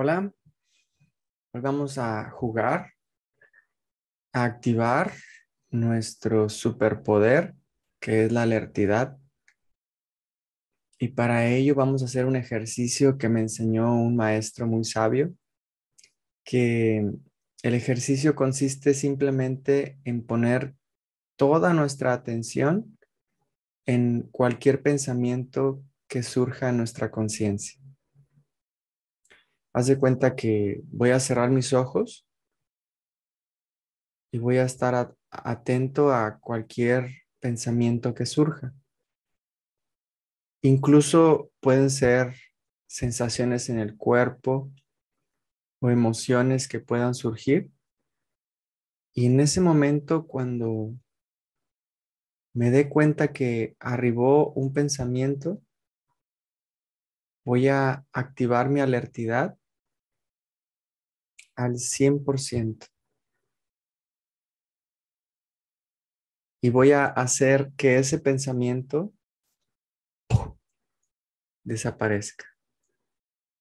Hola, hoy vamos a jugar, a activar nuestro superpoder, que es la alertidad. Y para ello vamos a hacer un ejercicio que me enseñó un maestro muy sabio, que el ejercicio consiste simplemente en poner toda nuestra atención en cualquier pensamiento que surja en nuestra conciencia. Haz de cuenta que voy a cerrar mis ojos y voy a estar atento a cualquier pensamiento que surja. Incluso pueden ser sensaciones en el cuerpo o emociones que puedan surgir. Y en ese momento, cuando me dé cuenta que arribó un pensamiento, voy a activar mi alertidad al 100%. Y voy a hacer que ese pensamiento desaparezca,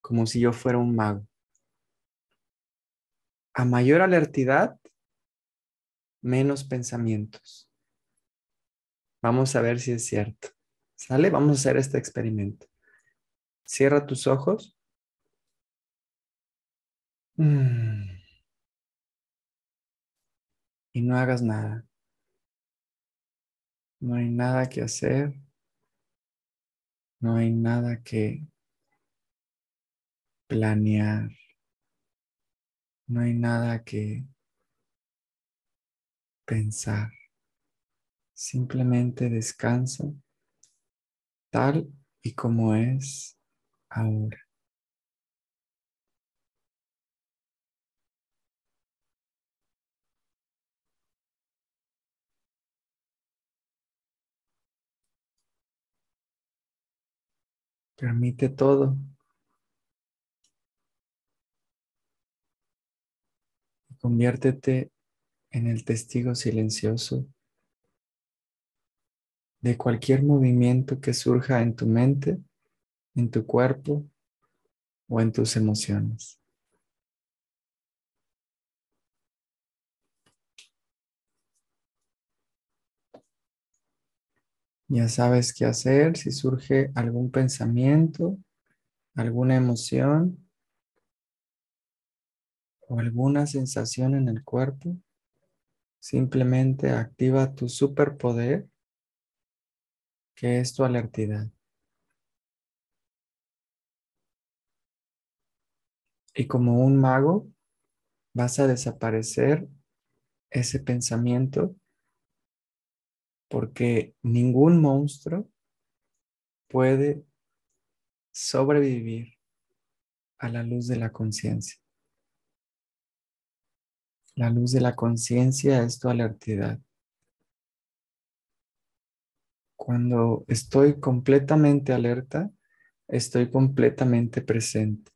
como si yo fuera un mago. A mayor alertidad, menos pensamientos. Vamos a ver si es cierto. ¿Sale? Vamos a hacer este experimento. Cierra tus ojos. Mm. Y no hagas nada. No hay nada que hacer. No hay nada que planear. No hay nada que pensar. Simplemente descansa tal y como es ahora. Permite todo. conviértete en el testigo silencioso de cualquier movimiento que surja en tu mente, en tu cuerpo o en tus emociones. Ya sabes qué hacer si surge algún pensamiento, alguna emoción o alguna sensación en el cuerpo. Simplemente activa tu superpoder, que es tu alertidad. Y como un mago, vas a desaparecer ese pensamiento porque ningún monstruo puede sobrevivir a la luz de la conciencia. La luz de la conciencia es tu alertidad. Cuando estoy completamente alerta, estoy completamente presente.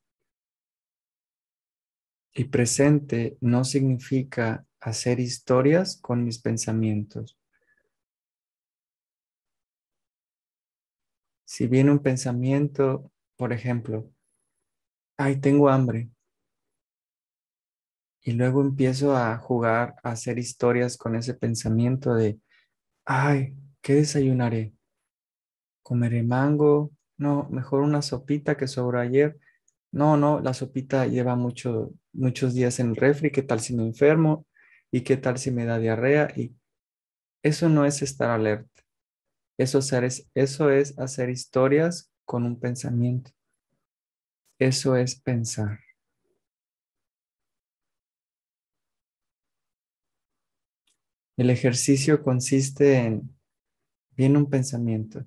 Y presente no significa hacer historias con mis pensamientos. Si viene un pensamiento, por ejemplo, ay, tengo hambre. Y luego empiezo a jugar, a hacer historias con ese pensamiento de, ay, ¿qué desayunaré? ¿Comeré mango? No, mejor una sopita que sobró ayer. No, no, la sopita lleva mucho, muchos días en el refri. ¿Qué tal si me enfermo? ¿Y qué tal si me da diarrea? Y eso no es estar alerta. Eso, es, eso es hacer historias con un pensamiento. Eso es pensar. El ejercicio consiste en, viene un pensamiento.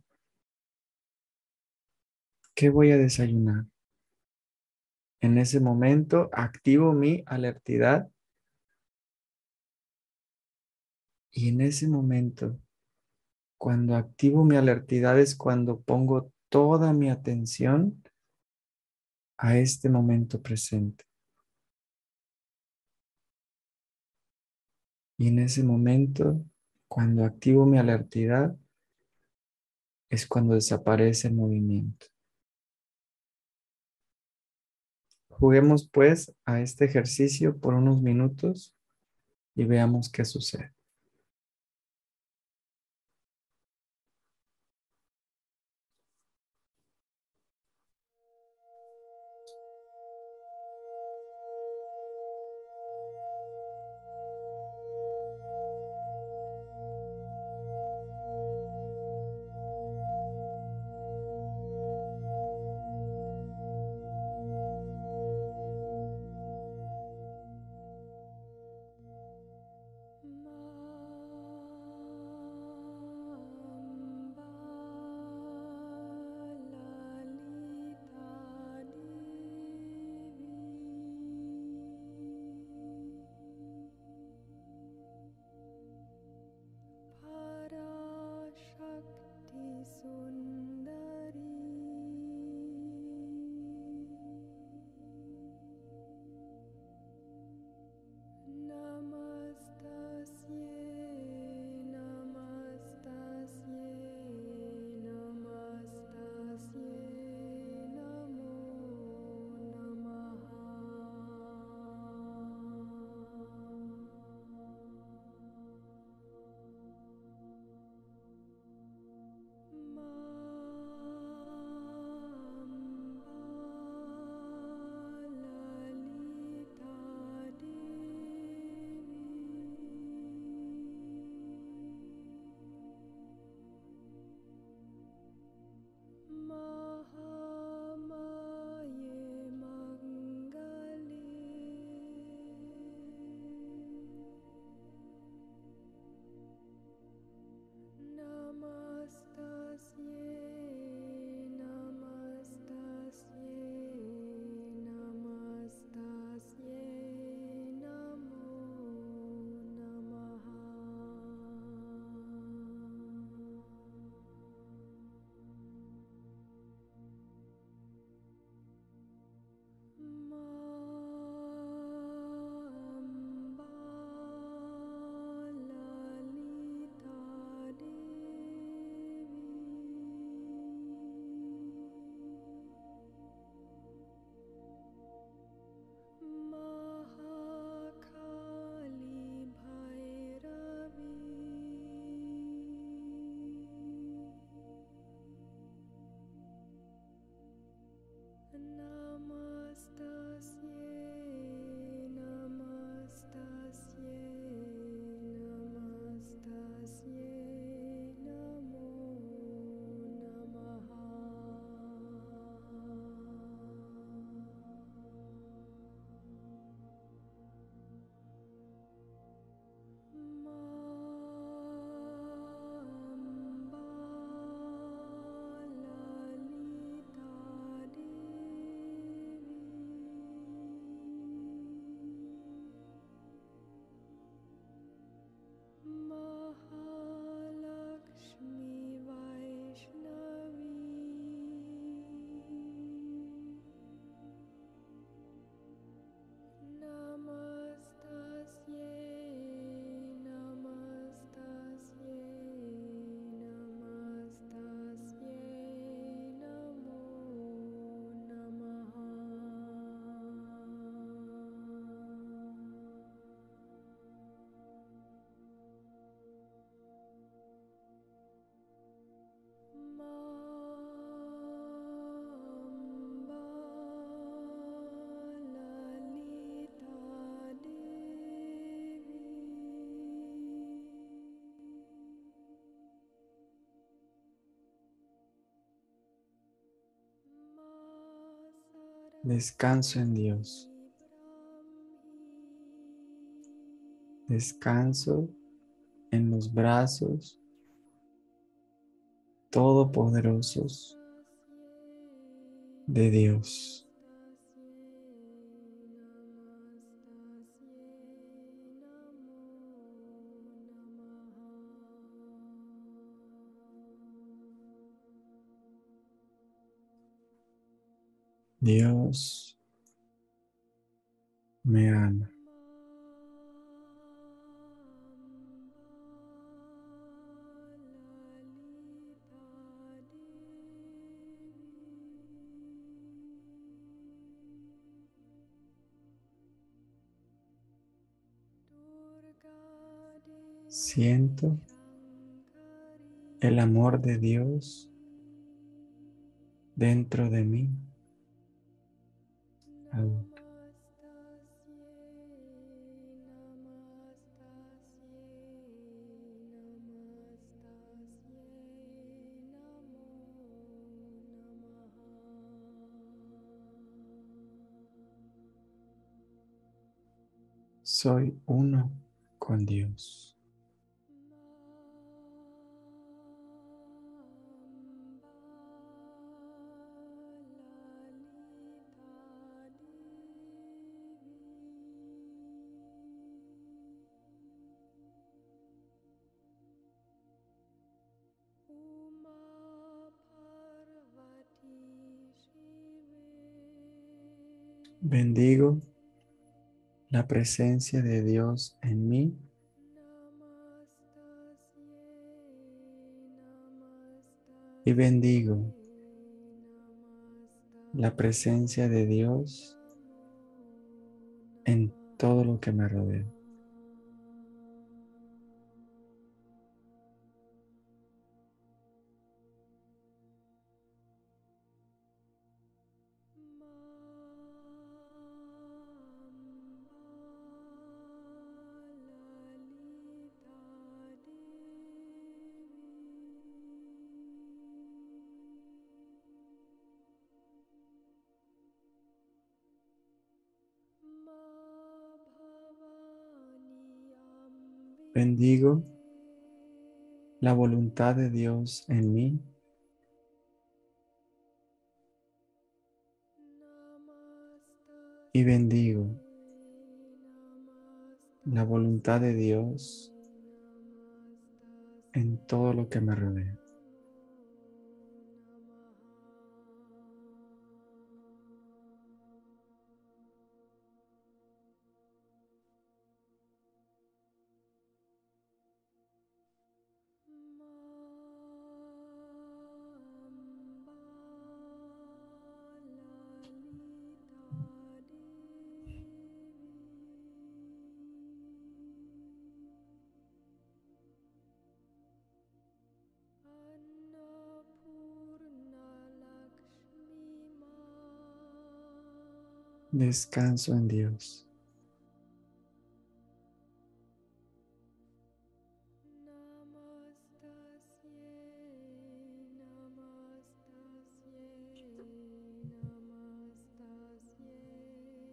¿Qué voy a desayunar? En ese momento activo mi alertidad y en ese momento cuando activo mi alertidad es cuando pongo toda mi atención a este momento presente. Y en ese momento, cuando activo mi alertidad, es cuando desaparece el movimiento. Juguemos pues a este ejercicio por unos minutos y veamos qué sucede. Descanso en Dios. Descanso en los brazos todopoderosos de Dios. Dios me ama. Siento el amor de Dios dentro de mí. Soy uno con Dios. Bendigo la presencia de Dios en mí. Y bendigo la presencia de Dios en todo lo que me rodea. Bendigo la voluntad de Dios en mí. Y bendigo la voluntad de Dios en todo lo que me rodea. Descanso en Dios.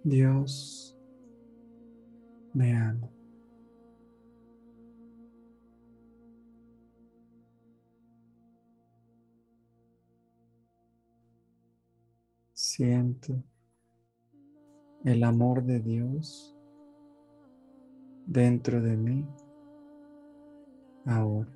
Dios me ama. Siento el amor de Dios dentro de mí ahora.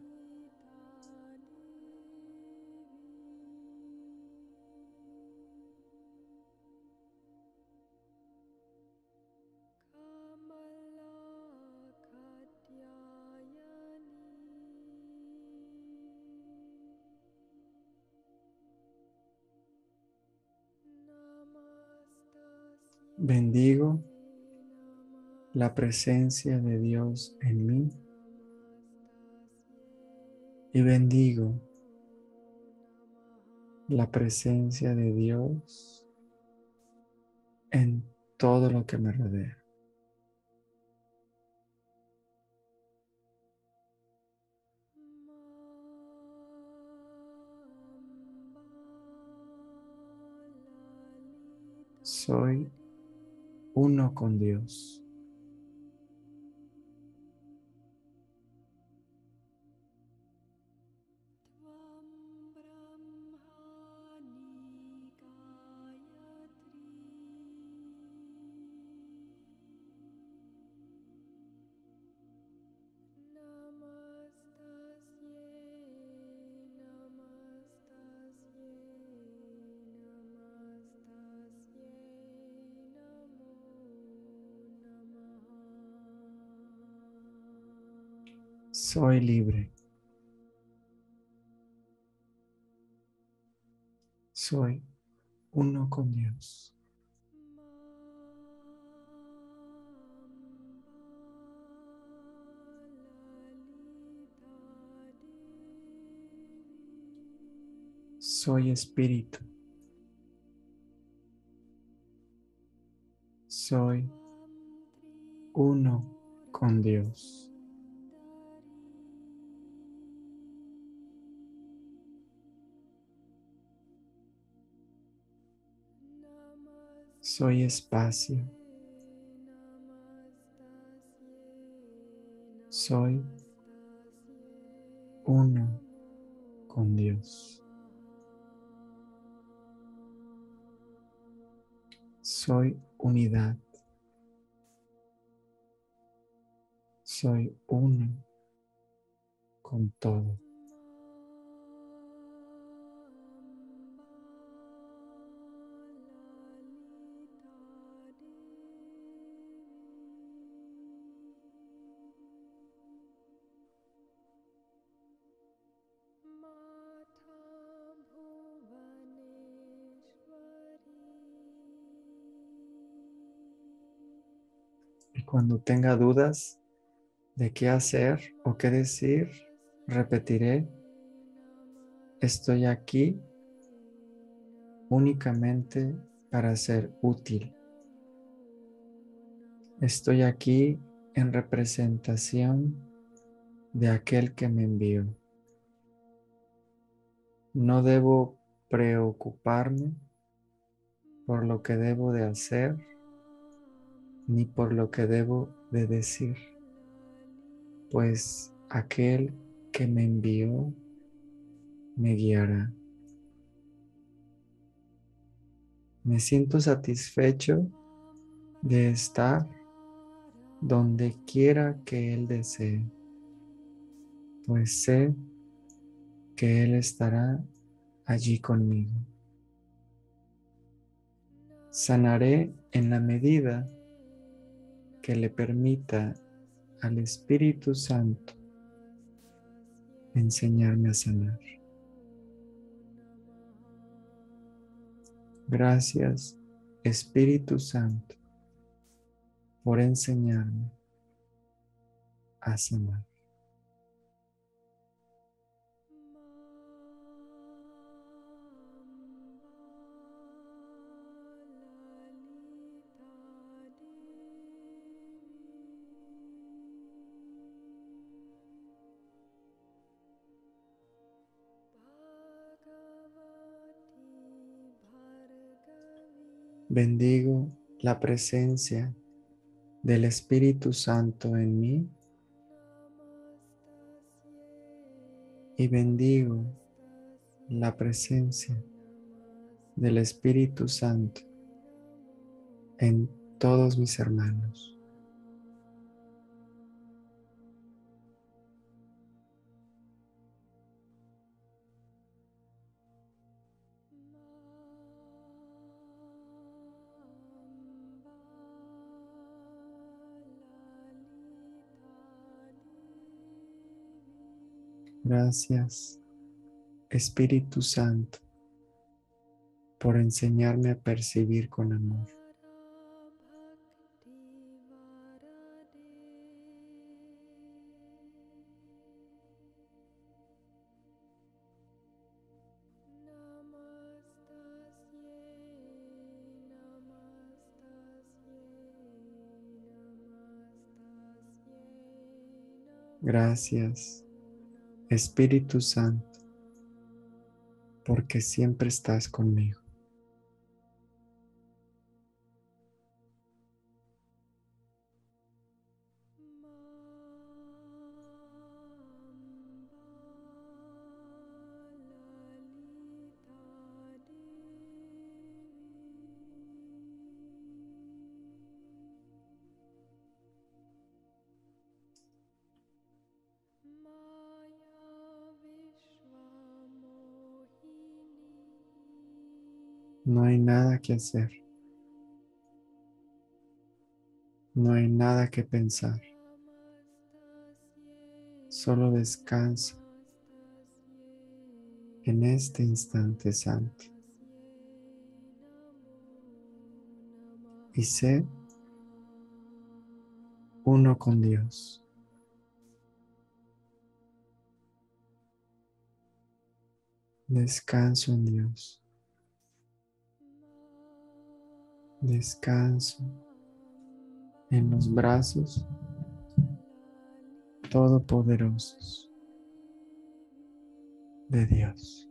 Bendigo la presencia de Dios en mí y bendigo la presencia de Dios en todo lo que me rodea. Soy uno con Dios. libre. Soy uno con Dios. Soy espíritu. Soy uno con Dios. Soy espacio. Soy uno con Dios. Soy unidad. Soy uno con todo. Cuando tenga dudas de qué hacer o qué decir, repetiré, estoy aquí únicamente para ser útil. Estoy aquí en representación de aquel que me envió. No debo preocuparme por lo que debo de hacer ni por lo que debo de decir, pues aquel que me envió me guiará. Me siento satisfecho de estar donde quiera que Él desee, pues sé que Él estará allí conmigo. Sanaré en la medida que le permita al Espíritu Santo enseñarme a sanar. Gracias, Espíritu Santo, por enseñarme a sanar. Bendigo la presencia del Espíritu Santo en mí y bendigo la presencia del Espíritu Santo en todos mis hermanos. Gracias, Espíritu Santo, por enseñarme a percibir con amor. Gracias. Espíritu Santo, porque siempre estás conmigo. Hacer. No hay nada que pensar. Solo descansa en este instante santo. Y sé uno con Dios. Descanso en Dios. Descanso en los brazos todopoderosos de Dios.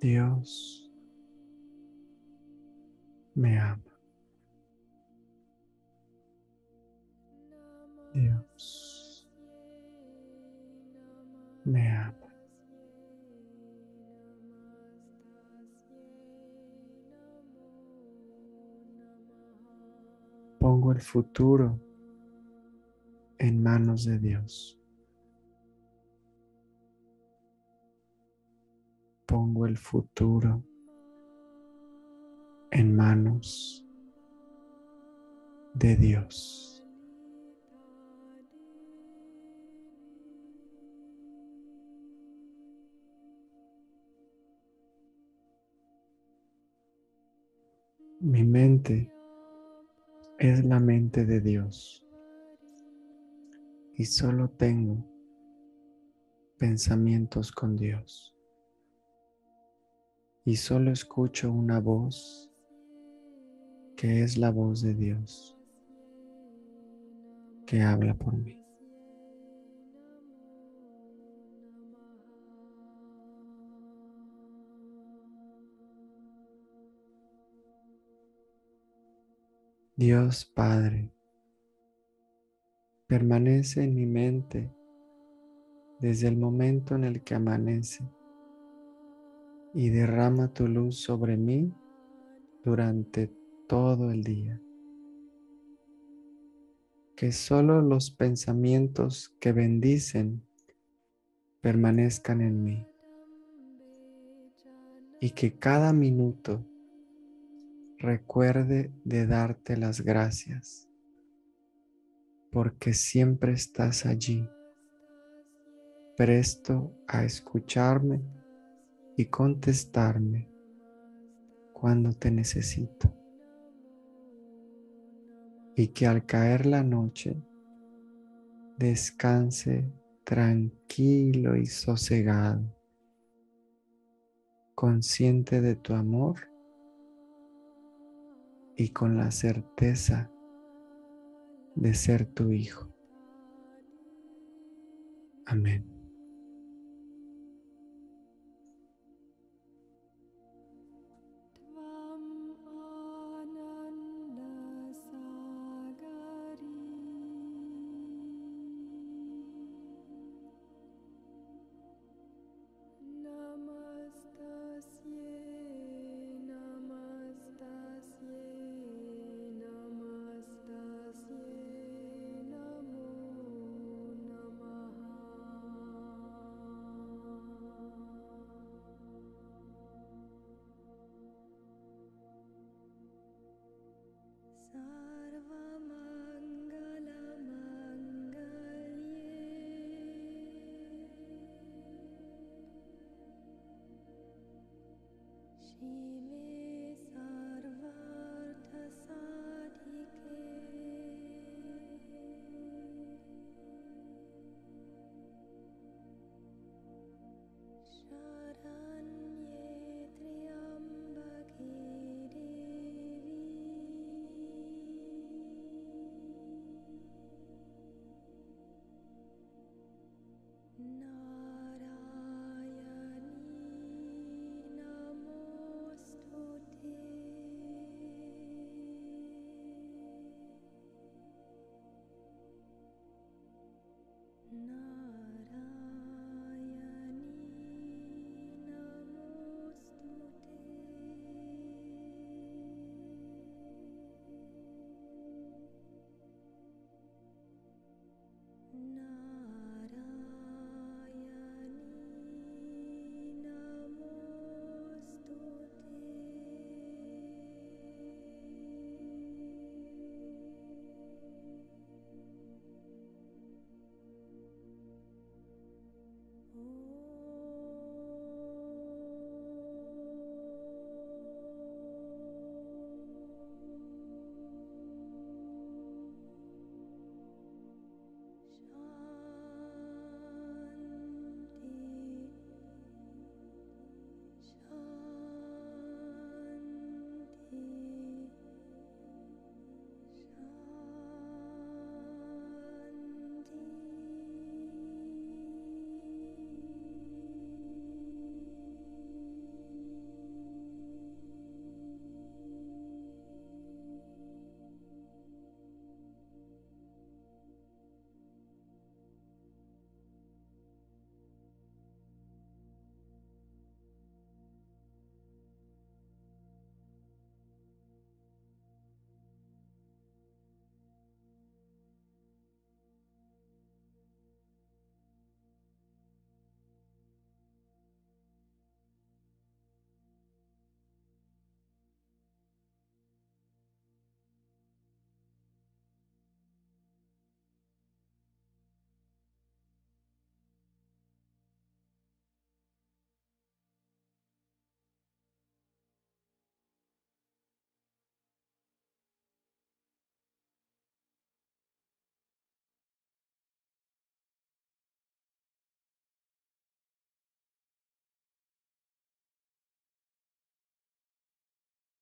Dios me ama. Dios me ama. Pongo el futuro en manos de Dios. Pongo el futuro en manos de Dios. Mi mente es la mente de Dios y solo tengo pensamientos con Dios y solo escucho una voz que es la voz de Dios que habla por mí. Dios Padre, permanece en mi mente desde el momento en el que amanece y derrama tu luz sobre mí durante todo el día. Que solo los pensamientos que bendicen permanezcan en mí y que cada minuto recuerde de darte las gracias, porque siempre estás allí, presto a escucharme y contestarme cuando te necesito. Y que al caer la noche descanse tranquilo y sosegado, consciente de tu amor y con la certeza de ser tu hijo. Amén.